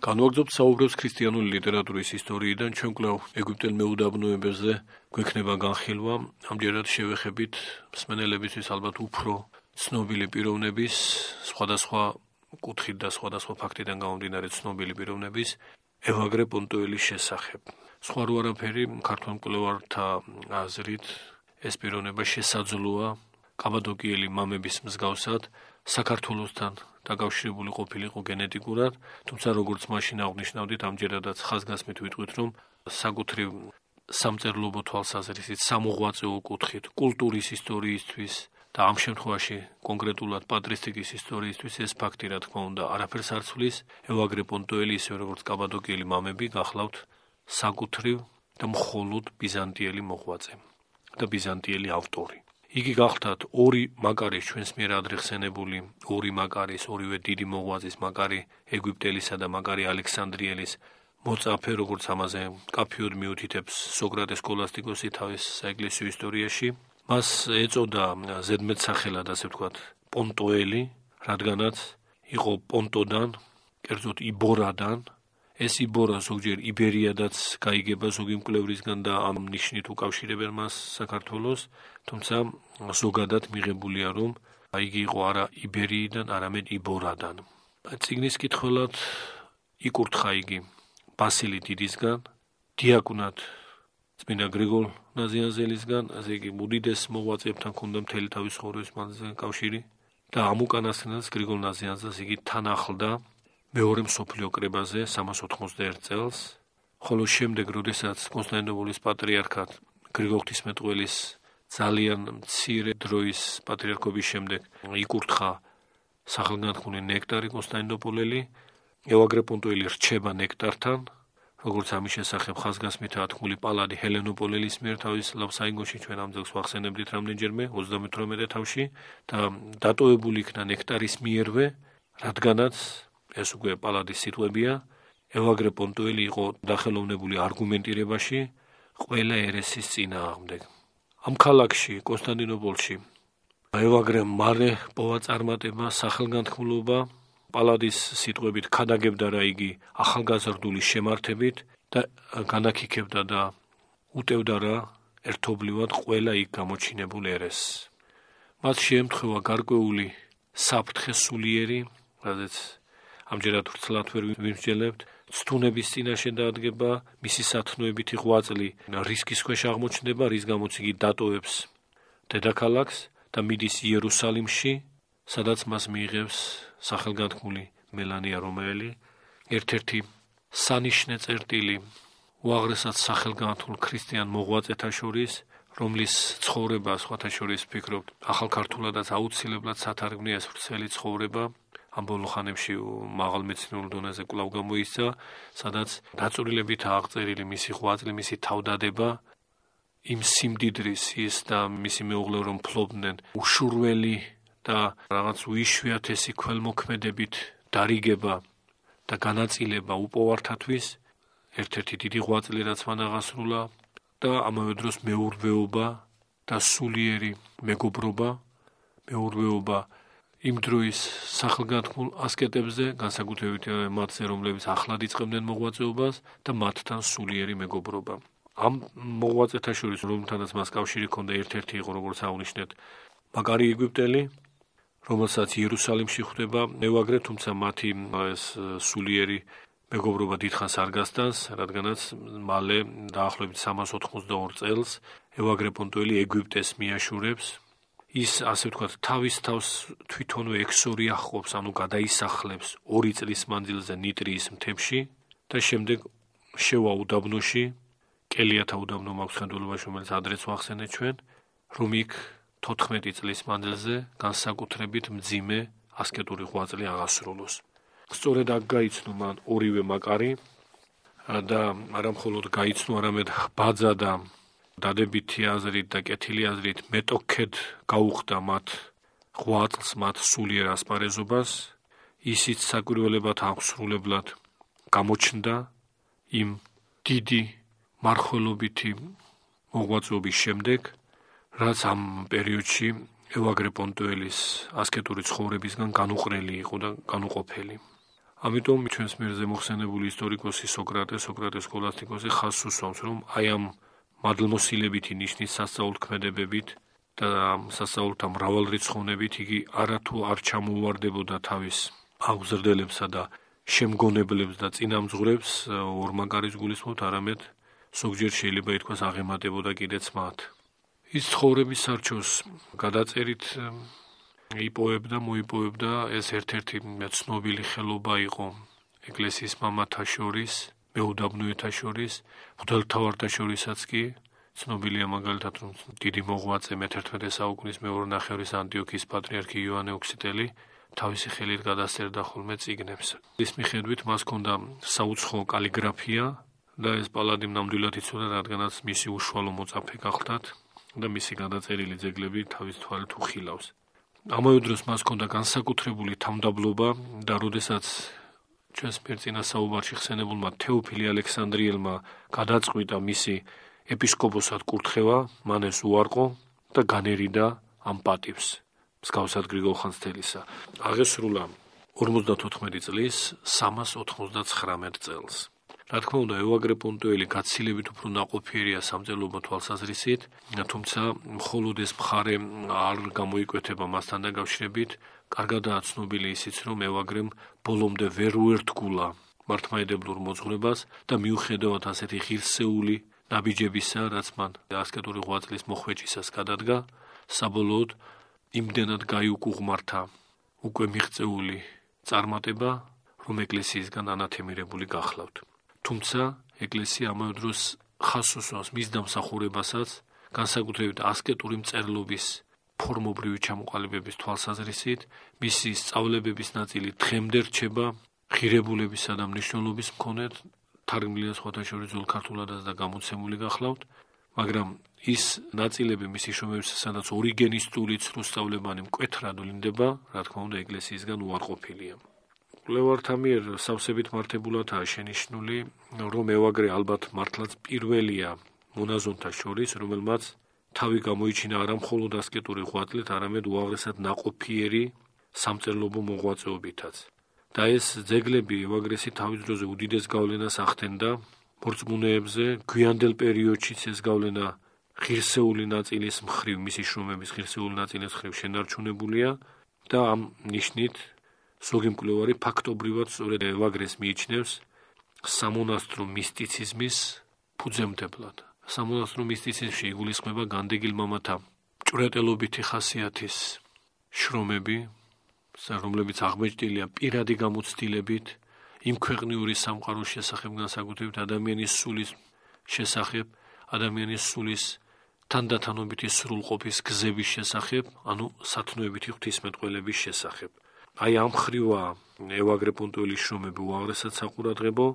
განვაგრძობთ საუბრებს ქრისტიანული ლიტერატურის ისტორიიდან, ჩვენ კვლავ ეგვიპტელ მეუდაბნოებებზე გვექნება განხილვა. ამჯერად შევეხებით მსმენელებისთვის ალბათ უფრო ცნობილი პიროვნების, სხვადასხვა კუთხით და სხვადასხვა ფაქტიდან გამომდინარე ცნობილი პიროვნების ევაგრე პონტოელის შესახებ. სხვა რო არაფერი ქართულ მკვლევართა აზრით ეს პიროვნება შესაძლოა კაბადოკიელი მამების მსგავსად საქართველოსთან დაკავშირებული ყოფილიყო გენეტიკურად, თუმცა როგორც მაშინ აღნიშნავდით, ამჯერადაც ხაზგასმით ვიტყვით, რომ საკუთრივ სამწერლობო თვალსაზრისით, სამოღვაწეო კუთხით, კულტურის ისტორიისთვის და ამ შემთხვევაში კონკრეტულად პატრისტიკის ისტორიისთვის ეს ფაქტი რა თქმა უნდა არაფერს არ ცვლის, ევაგრე პონტოელი ისე როგორც კაბადოკიელი მამები გახლავთ საკუთრივ და მხოლოდ ბიზანტიელი მოღვაწე და ბიზანტიელი ავტორი. იგი გახლავთ ორი მაგარის ჩვენს მიერ ადრეხსენებული ორი მაგარის ორივე დიდი მოღვაწის მაგარი ეგვიპტელისა და მაგარი ალექსანდრიელის მოწაფე როგორც ამაზე კაფიოდ მიუთითებს სოკრატეს სკოლასტიკოსი თავის საეკლესიო ისტორიაში. მას ეწოდა ზედმეტსახელად ასე ვთქვათ პონტოელი რადგანაც იყო პონტოდან კერძოდ იბორადან ეს იბორა ზოგჯერ იბერიადაც გაიგება ზოგი მკვლევრისგან და ამ ნიშნით უკავშირებენ მას საქართველოს თუმცა ზოგადად მიღებულია რომ იგი იყო არა იბერიიდან არამედ იბორადან. ციგნის კითხველად იკურთხა იგი ბასილი დიდისგან დიაკვნად წმინდა გრიგოლ ნაზიანზელისგან ასე იგი მუდიდეს მოღვაწეებთან ქონდა მთელი თავის ცხოვრების მანძილზე კავშირი და ამ უკანასკნელს გრიგოლ ნაზიანზას იგი თან ახლდა მეორე მსოფლიო კრებაზე 391 წელს, ხოლო შემდეგ, როდესაც კონსტანტინოპოლის პატრიარქად გრიგოლ ღვთისმეტყველის ძალიან მცირე დროის პატრიარქობის შემდეგ იკურთხა სახელგანთქმული ნექტარი კონსტანტინოპოლელი, ევაგრე პონტოელი რჩება ნექტართან, როგორც ამის შესახებ ხაზგასმითაა თქმული პალადი ჰელენოპოლელის მიერ თავის ლავსაინგოში ჩვენ ამ ძეგლს ვახსენებდით რამდენჯერმე 38 თავში და დატოვებული იქნა ნექტარის მიერვე, რადგანაც ეს უკვე პალადის სიტყვებია. ევაგრე პონტოელი იყო დახელოვნებული არგუმენტირებაში. ყველა ერესის წინააღმდეგ. ამ ქალაქში კონსტანტინოპოლში. ევაგრე მარე პოვა წარმატება სახელგანთქმულობა. პალადის სიტყვებით ქადაგებდა რა იგი ახალგაზრდული შემართებით და განაკიქებდა და უტევდა რა ერთობლივად ყველა იქ გამოჩინებულ ერეს. მათ შეემთხვა გარკვეული საფრთხე სულიერი რადგან ამჯერად ვრცლად ვერ ვიმსჯელებთ. ცთუნების წინაშე დაადგება მისი სათნოებითი ღვაწლი. რისკის ქვეშ აღმოჩნდება რის გამოც იგი დატოვებს დედაქალაქს და მიდის იერუსალიმში სადაც მას მიიღებს სახელგანთქმული მელანია რომელი ერთ-ერთი სანიშნე წერტილი უაღრესად სახელგანთქმულ ქრისტიან მოღვაწეთა შორის რომლის ცხოვრება სხვათა შორის ფიქრობთ ახალ ქართულადაც აუცილებლად სათარგმნია ეს ვრცელი ცხოვრება ამ ბოლო ხანებში მაღალ მეცნიერულ დონეზე კვლავ გამოისცა, სადაც დაწურილებით აღწერილი მისი ღვაწლი, მისი თავდადება იმ სიმდიდრის ის და მისი მეუღლე რომ ფლობდნენ უშურველი და რაღაც უიშვიათესი ქველმოქმედებით დარიგება და განაწილება უპოვართათვის. ერთ-ერთი დიდი ღვაწლი რაც მან აღასრულა და ამავე დროს მეურვეობა და სულიერი მეგობრობა მეურვეობა იმ დროის სახელგანთქმულ ასკეტებზე, განსაკუთრებით მათზე, რომლებიც ახლად იწყებდნენ მოღვაწეობას და მათთან სულიერი მეგობრობა. ამ მოღვაწეთა შორის, რომთანაც მას კავშირი ჰქონდა, ერთ-ერთი იყო, როგორც აღნიშნეთ, მაგარი ეგვიპტელი, რომელსაც იერუსალიმში ხვდება ნევაგრე, თუმცა მათი ეს სულიერი მეგობრობა დიდხანს არ გასტანს, რადგანაც მალე დაახლოებით 382 წელს ევაგრე პონტოელი ეგვიპტეს მიაშურებს ის ასე ვთქვათ თავის თავს თვითონვე ექსორი ახობს, ანუ გადაისახლებს ორი წლის მანძილზე ნიტრიის მთებში და შემდეგ შევა უდაბნოში, კელიათა უდაბნო მაქვს ხანდულობაში, რომელიც ადრეც ვახსენე ჩვენ, რომ იქ 14 წლის მანძილზე განსაკუთრებით მძიმე ასკეტური ღვაწლი აღასრულოს. სწორედ აქ გაიცნო მან ორივე მაკარი და არა მხოლოდ გაიცნო, არამედ ბაძა და დადებითი აზრით და კეთილი აზრით მეტოქედ გაუხდა მათ ღვაწლს მათ სულიერ ასპარეზობას. ისიც საკვირველებად აღსრულებლად გამოჩნდა იმ დიდი მარხველობითი მოღვაწეობის შემდეგ რაც ამ პერიოდში ევაგრე პონტოელის ასკეტური ცხოვრებისგან განუყრელი იყო და განუყოფელი. ამიტომ ჩვენს მერზე მოხსენებული ისტორიკოსი სოკრატე, სოკრატეს სკოლასტიკოსი ხაზს უსვამს, რომ აი ამ მადლმოსილებითი ნიშნის სასწაულთქმედებებით და სასწაულთა მრავალრიცხოვნებით იგი არათუ არ ჩამოუვარდებოდა თავის აღზრდებსა და შემგონებლებს და წინამძღვრებს ორმაკარის გულისხმობთ, არამედ ზოგჯერ შეიძლება ითქვას აღემატებოდა კიდეც მათ. ის ცხოვრების სარჩოს გადაწერით იპოებდა, მოიპოებდა ეს ერთ-ერთი ცნობილი ხელობა იყო ეკლესიის მამათა შორის, მეუდაბნოეთა შორის, მღვდელთავართა შორისაც კი ცნობილია მაგალითად რომ დიდი მოღვაწე მე-11 საუკუნის მეორე ნახევრის ანტიოქიის პატრიარქი იოანე ოქსიტელი თავისი ხელით გადასწერდა ხოლმე წიგნებს. ის მიხედვით მას ჰქონდა საუცხო კალიგრაფია და ეს პალადი ნამდვილად იცოდა, რადგანაც მისი უშუალო მოწაფე გახლდათ და მისი გადაწერილი ძეგლები თავის თვალით უხილავს. ამავე დროს მას ჰქონდა განსაკუთრებული თავდაბლობა და როდესაც ჩვენს პერწინა საუბარში ხსენებულმა თეოფილი ალექსანდრიელმა გადაწყვიტა მისი ეპისკოპოსად კურთხევა, მან ეს უარყო და განერიდა ამ პატივს. მსგავსად გრიგოლ ხანძთელისა. აღესრულა 54 წლის 399 წელს. რა თქმა უნდა, ევაგრე პონტოელი გაცილებით უფრო ნაყოფიერია სამწერლობო თვალსაზრისით, თუმცა მხოლოდ ეს მხარე არ გამოიკვეთება მასთან დაკავშირებით. კარგადაა ცნობილი ისიც, რომ ევაგრემ ბოლომდე ვერ უერთგულა მართმაედებლურ მოძღვრებას და მიუხედავად ასეთი ღირსეული ნაბიჯებისა, რაც მან ასკეტური ღვაწლის მოხვეჭისას გადადგა, საბოლოოდ იმდენად გაიუკუღმართა უკვე მიღწეული წარმატება, რომ ეკლესიისგან ანათემირებული გახლავთ. თუმცა ეკლესია ამავე დროს ხას უსვამს მის დამსახურებასაც, განსაკუთრებით ასკეტური მწერლობის ფორმობრივი ჩამოყალიბების თვალსაზრისით, მისი სწავლებების ნაწილი დღემდე რჩება ღირებულებისა და მნიშვნელობის მქონედ თარგმნილია სხვათა შორის ძველ ქართულადაც და გამოცემული გახლავთ. მაგრამ ის ნაწილები მისი შრომების სადაც ორიგენისტული ცრუსწავლებანი მკვეთრად ვლინდება, რა თქმა უნდა, ეკლესიისგან უარყოფილია. მკვლევართა მიერ სავსებით მართებულათაა შენიშნული, რომ ევაგრე ალბათ მართლაც პირველია მონაზონთა შორის, რომელმაც თავი გამოიჩინა არა მხოლოდ ასკეტური ღვაწლით, არამედ უაღრესად ناყოფიერი სამწერლობო მოღვაწეობითაც. და ეს ძეგლები ევაგრესი თავიდროზე უდიდეს გავლენას ახდენდა მორწმუნეებზე, გვიანდელ პერიოდშიც ეს გავლენა ღირსეული ნაწილის მხრივ, მისი შრომების ღირსეული ნაწილის მხრივ შენარჩუნებულია და ამ ნიშნით ზოგი მკვლევარი ფაქტობრივად სწორედ ევაგრეს მიიჩნევს სამონასტრო მისტიციზმის ფუძემდებლად. სამონასტრო მისტიციზმში იგულისხმება განდეგილ მამათა ჭრეტელობითი ხასიათის შრომები, რომლებიც აღმოჩნდილია პირადი გამოცდილებით, იმ ქვეყნიური სამყაროს შესახებ განსაკუთრებით ადამიანის სულის შესახებ, ადამიანის სულის თანდათანობითი სრულყოფის გზების შესახებ, ანუ სათნოებითი ღვთისმეტყველების შესახებ. აი ამ ხრივა ევაგრე პონტუელის შრომები უაღრესად საყურადღებო.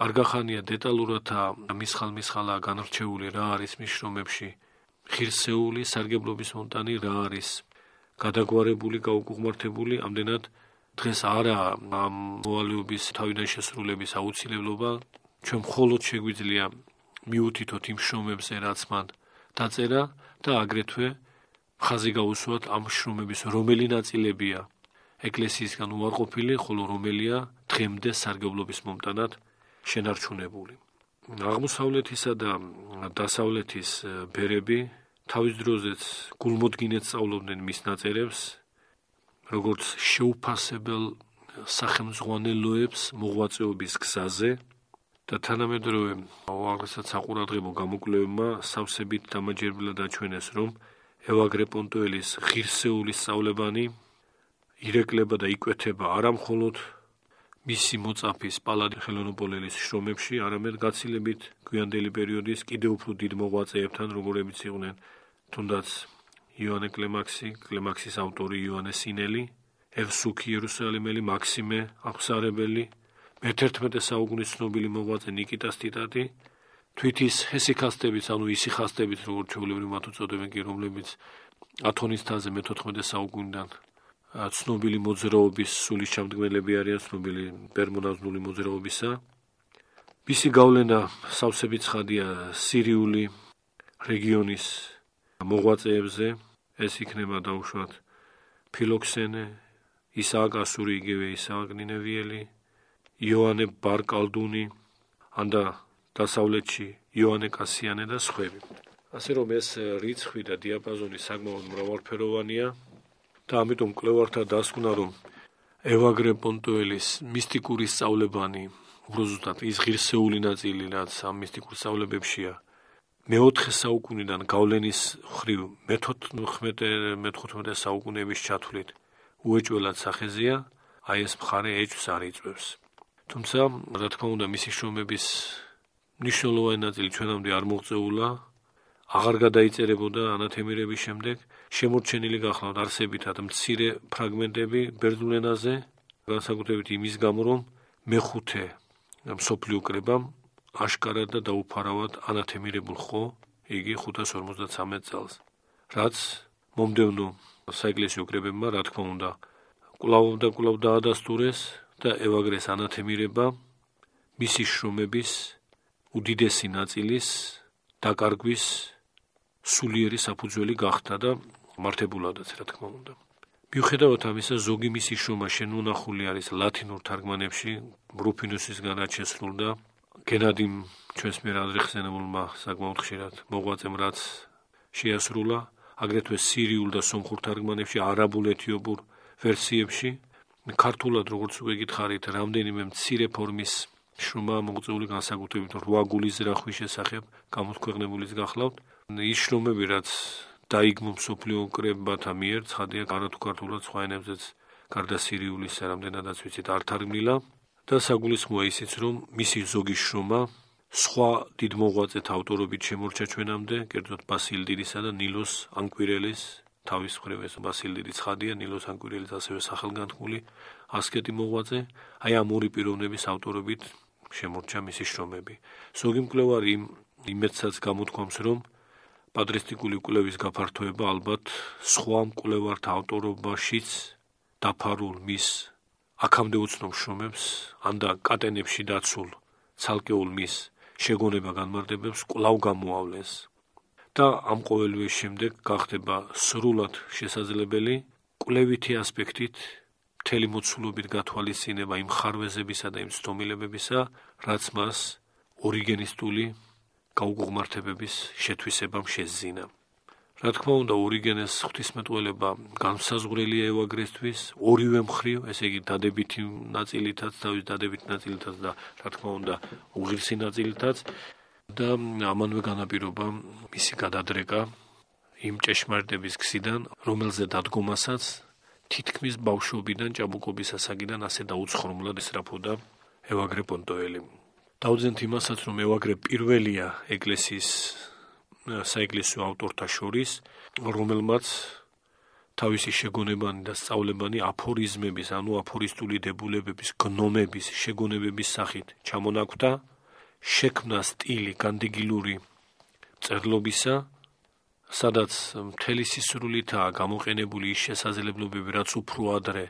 კარგახანია დეტალურათა მისხალ-მისხალა განრჩეული რა არის მის შრომებში. ღირსეული სარგებლობის მონტანი რა არის გადაგვარებული, გაუკუღმართებული, ამდენად დღეს არა ამ მოვალეობის თავიდან შესრულების აუცილებლობა ჩვენ მხოლოდ შეგვიძლია მიუთითოთ იმ შრომებზე რაც მან დაწერა და აგრეთვე ხაზი გაუსვათ ამ შრომების რომელი ნაწილებია ეკლესიისგან უარყოფილი, ხოლო რომელია დღემდე სარგებლობის მომტანად შენარჩუნებული. აღმოსავლეთისა და დასავლეთის ბერები თავის დროზეც გულმოდგინედ სწავლობდნენ მის ნაწერებს როგორც შეუფასებელ სახელმძღვანელოებს მოღვაწეობის გზაზე და თანამედროვე აღარსაც საყურადღებო გამოკვლევებმა სავსებით დამაჯერებლად აჩვენეს, რომ ევაგრე პონტოელის ღირსეული სწავლებანი ირეკლება და იკვეთება არამხოლოდ მისი მოწაფის პალადი ხელონოპოლელის შრომებში, არამედ გაცილებით გვიანდელი პერიოდის კიდევ უფრო დიდ მოღვაწეებთან, როგორებიც იყვნენ თუნდაც იოანე კლემაქსი, კლემაქსის ავტორი იოანე სინელი, ევსუქი იერუსალიმელი, მაქსიმე აღსარებელი, მე-11 საუკუნის ცნობილი მოღვაწე ნიკიტას ტიტატი, თვითის ჰესიქასტების, ანუ ისიხასტების, როგორც ჩვეულებრივ მათ უწოდებენ კი, რომლებიც ათონის თაზე მე-14 საუკუნიდან ცნობილი მოძრაობის სულის ჩამდგმელები არიან, ცნობილი პერმონაზნული მოძრაობისა. მისი გავლენა სავსები ცხადია სირიული რეგიონის მოღვაწეებზე, ეს იქნება დაუშვათ ფილოქსენე, ისააკ ასური იგივე ისააკ ნინევიელი, იოანე ბარკალდუნი, ანდა დასავლეთში იოანე კასიანე და სხვები. ასე რომ ეს რიცხვი და დიაპაზონი საკმაოდ მრავალფეროვანია და ამიტომ კვლევართა დასკვნა რომ ევაგრე პონტუელის მისტიკური სწავლებანი უბრალოდ ის ღირსეული ნაწილი რაც ამ მისტიკურ სწავლებებშია მეოთხე საუკუნიდან გავლენის ხრივ მე-14 მე-15 საუკუნეების ჩათვლით უეჭველად სახეზია აი ეს მხარე ეჭვს არ იწევს თუმცა რა თქმა უნდა მისი შრომების ნიშნულოვანი ნაწილი ჩვენამდე არ მოღწეულა აღარ გადაიწერებოდა ანათემირების შემდეგ. შემორჩენილი გახლავთ არსებითად მცირე ფრაგმენტები ბერძნულ ენაზე განსაკუთრებით იმის გამო რომ მეხუთე მსოფლიო კრებამ აშკარად და დაუფარავად ანათემირებულ ხო? იგი 553 წელს რაც მომდევნო საეკლესიო კრებებმა რა თქმა უნდა კვლავ და კვლავ დაადასტურეს და ევაგრეს ანათემირება მისი შრომების უდიდესი ნაწილის დაკარგვის სულიერი საფუძველი გახდა და მართებულადაც რა თქმა უნდა. მიუხედავად ამისა ზოგი მისი შრომა შენუნახული არის ლათინურ თარგმანებში რუფინუსისგან რაც შესრულდა. გენადიმ ჩვენს მიერ ადრეხსენებულმა საკმაოდ ხშირად მოღვაწემ რაც შეასრულა აგრეთვე სირიულ და სომხურ თარგმანებში არაბულ ეთიოპურ ვერსიებში. ქართულად როგორც უკვე გითხარით რამდენიმე მცირე ფორმის შრომა მოღწეული განსაკუთრებით რვა გულის ზრახვის შესახებ გამოქვეყნებულის გახლავთ ის შრომები რაც დაიგმო მსოფლიო კრებათა მიერ ცხადია გარეთ ქართულად სხვა ენებზეც გარდა სირიულის რამდენადაც ვიცით არ თარგმნილა. და საგულისხმოა ისიც რომ მისი ზოგი შრომა სხვა დიდ მოღვაწეთა ავტორობით შემორჩა ჩვენამდე კერძოდ ბასილდირისა და ნილოს ანკვირელის თავის მხრივ ეს ბასილდირი ცხადია ნილოს ანკვირელის ასევე სახელგანთქმული ასკეტი მოღვაწე აი ამ ორი პიროვნების ავტორობით შემორჩა მისი შრომები. ზოგი მკვლევარი იმედსაც გამოთქვამს რომ პატრისტიკული კვლევის გაფართოება ალბათ სხვა მკვლევართა ავტორობაშიც დაფარულ მის აქამდე უცნობ შრომებს ანდა კატენებში დაცულ ცალკეულ მის შეგონება განმარტებებს კვლავ გამოავლენს. და ამ ყოველივეს შემდეგ გახდება სრულად შესაძლებელი კვლევითი ასპექტით მთელი მოცულობით გათვალისწინება იმ ხარვეზებისა და იმ სტომილებებისა რაც მას ორიგენისტული გაუგუღმართებების შეთვისებამ შეზინა. რა თქმა უნდა, ორიგენეს ღვთისმეტყველება განსაზღვრელი ევაგრესთვის ორივე მხრივ, ესე იგი დადებითი ნაწილითაც, თავის დადებითი ნაწილითაც და რა თქმა უნდა, უღირსი ნაწილითაც და ამანვე განაპირობა მისი გადადრეკა იმ ჭეშმარიტების გზიდან, რომელზე დადგომასაც თითქმის ბავშვობიდან ჭაბუკობის ასაკიდან ასე დაუცხრომლად ესრაფოდა ევაგრე პონტოელი. დაუძენთ იმასაც, რომ ევაგრე პირველია ეკლესიის საეკლესიო ავტორთა შორის, რომელმაც თავისი შეგონებანი და სწავლებანი აფორიზმების, ანუ აფორისტული დებულებების, გნომების, შეგონებების სახით ჩამონაკვდა, შექმნა სტილი განდგილური წერლობისა, სადაც მთელი სისრულითაა გამოყენებული ის შესაძლებლობები, რაც უფრო ადრე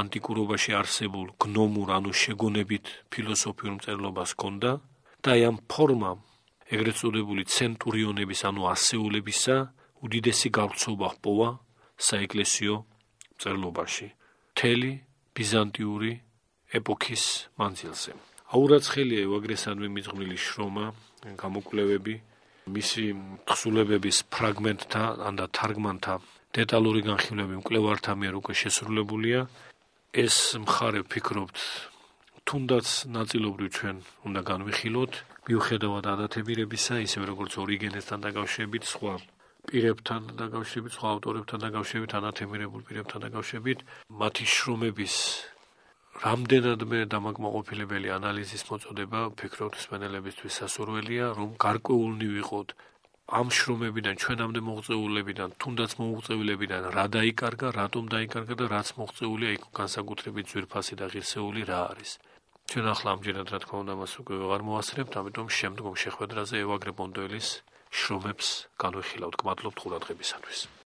ანტიკურობაში არსებულ გნომურ ანუ შეგონებით ფილოსოფიურ მწერლობას ჰქონდა და ამ ფორმამ ეგრეთ წოდებული ცენტურიონების ანუ ასეულებისა უდიდესი გავრცობა ჰპოვა საეკლესიო მწერლობაში თელი ბიზანტიური ეპოქის მანძილზე. აურაცხელია ევაგრესანვე მიძღვნილი შრომა გამოკვლევები მისი თხზულებების ფრაგმენტთა ან და თარგმანთა დეტალური განხილვები მკვლევართა მიერ უკვე შესრულებულია ეს მხარე ვფიქრობთ თუნდაც ნაწილობრივ ჩვენ უნდა განვიხილოთ მიუხედავად ადათებირებისა ისევე როგორც ორიგენესთან დაკავშირებით სხვა პირებთან დაკავშირებით სხვა ავტორებთან დაკავშირებით ანათემირებულ პირებთან დაკავშირებით მათი შრომების რამდენადმე დამაკმაყოფილებელი ანალიზის მოწოდება ვფიქრობთ სპენელებისთვის სასურველია რომ გარკვეულნი ვიყოთ ამ შრომებიდან ჩვენამდე მოღწეულებიდან თუნდაც მოუღწეულებიდან რა დაიკარგა, რატომ დაიკარგა და რაც მოღწეულია იქ განსაკუთრებით ძვირფასი და ღირსეული რა არის. ჩვენ ახლა ამჯერად რა თქმა უნდა მას უკვე ვეღარ მოასწრებთ, ამიტომ შემდგომ შეხვედრაზე ევაგრე პონდოელის შრომებს განვიხილავთ. გმადლობთ ყურადღებისათვის.